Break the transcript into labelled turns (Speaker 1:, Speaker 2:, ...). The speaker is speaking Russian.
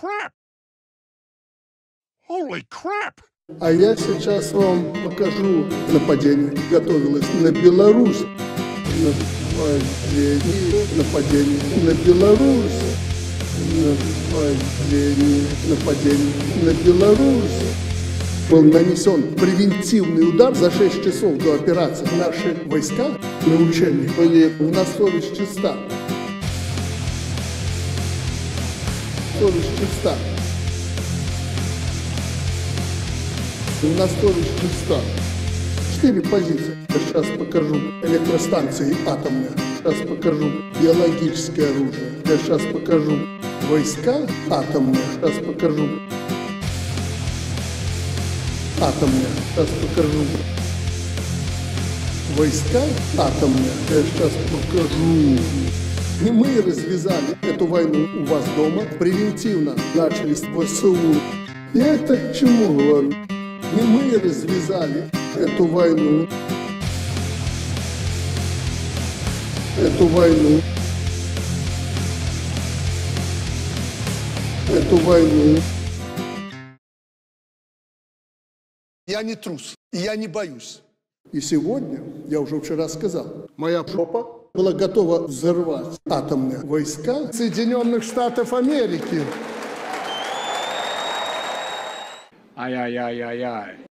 Speaker 1: crap! Holy crap!
Speaker 2: А я сейчас вам покажу нападение. Готовилось на Беларусь. Нападение, нападение на Беларусь. Нападение, нападение на Беларусь. Был нанесен превентивный удар за 6 часов до операции. Наши войска на учении были на совесть чиста. Совесть чиста. На совесть чиста. Четыре позиции. Сейчас покажу электростанции атомные. Сейчас покажу биологическое оружие. Я сейчас покажу войска атомные. Сейчас покажу атомные. Сейчас покажу войска атомные. Я сейчас покажу. И мы развязали эту войну у вас дома. Превентивно начали с ВСУ. Я это к чему говорю? Не мы развязали эту войну. Эту войну. Эту войну.
Speaker 3: Я не трус, и я не боюсь.
Speaker 2: И сегодня, я уже вчера сказал, моя жопа была готова взорвать атомные войска Соединенных Штатов Америки.
Speaker 4: Ай-яй-яй-яй-яй.